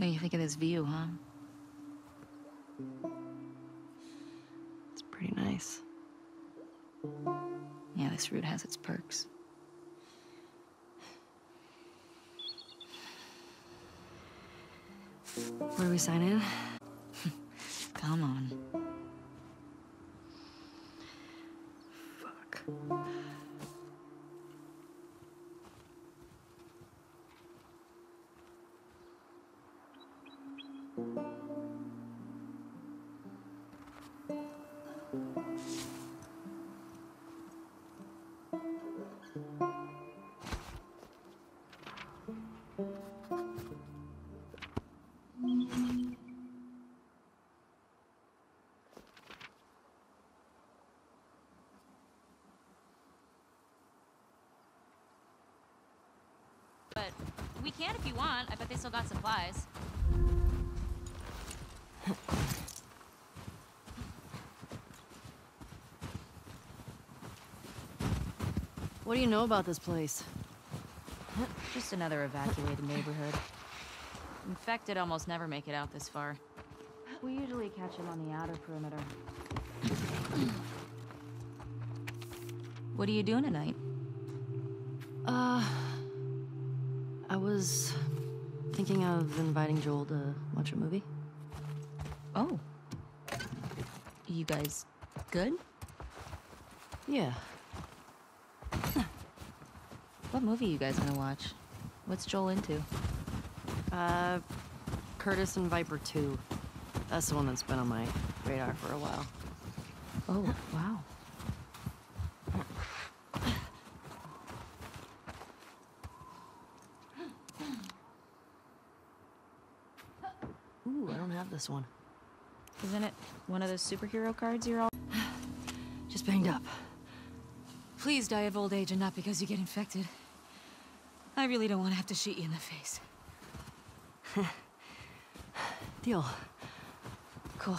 do you think of this view, huh? It's pretty nice. Yeah, this route has its perks. Where do we sign in? Come on. But we can if you want. I bet they still got supplies. What do you know about this place? Just another evacuated neighborhood. Infected almost never make it out this far. We usually catch them on the outer perimeter. What are you doing tonight? Uh, I was thinking of inviting Joel to watch a movie. Oh. You guys good? Yeah, What movie you guys gonna watch? What's Joel into? uh, Curtis and Viper 2. That's the one that's been on my radar for a while. Oh, wow. Ooh, I don't have this one. Isn't it one of those superhero cards you're all Just banged up. Please die of old age and not because you get infected. I really don't want to have to shoot you in the face. Deal. Cool.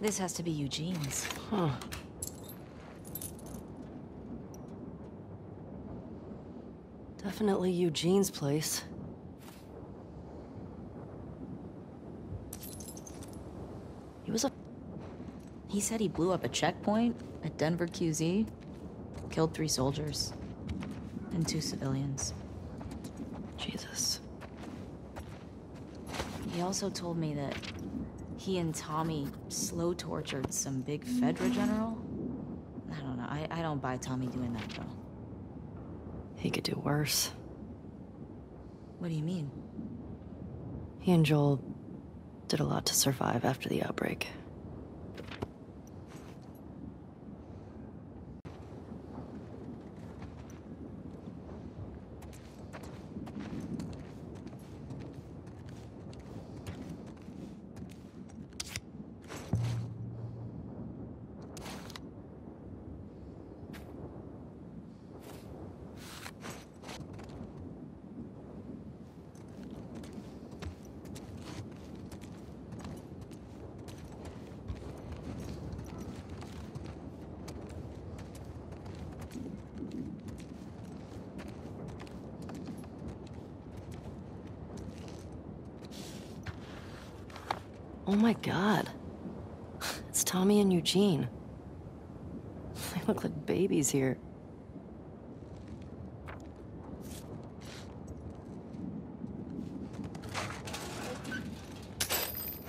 This has to be Eugene's. Huh. Definitely Eugene's place. He was a He said he blew up a checkpoint at Denver QZ, killed three soldiers, and two civilians. Jesus. He also told me that he and Tommy slow tortured some big Fedra general. I don't know. I, I don't buy Tommy doing that, though. He could do worse. What do you mean? He and Joel did a lot to survive after the outbreak. Oh my god. It's Tommy and Eugene. They look like babies here.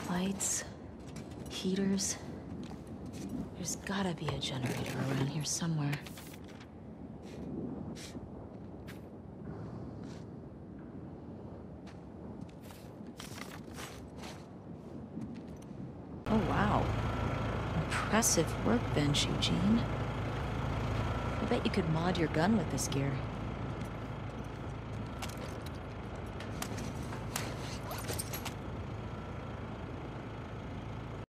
Lights, heaters. There's gotta be a generator around here somewhere. Oh, wow. Impressive workbench, Eugene. I bet you could mod your gun with this gear.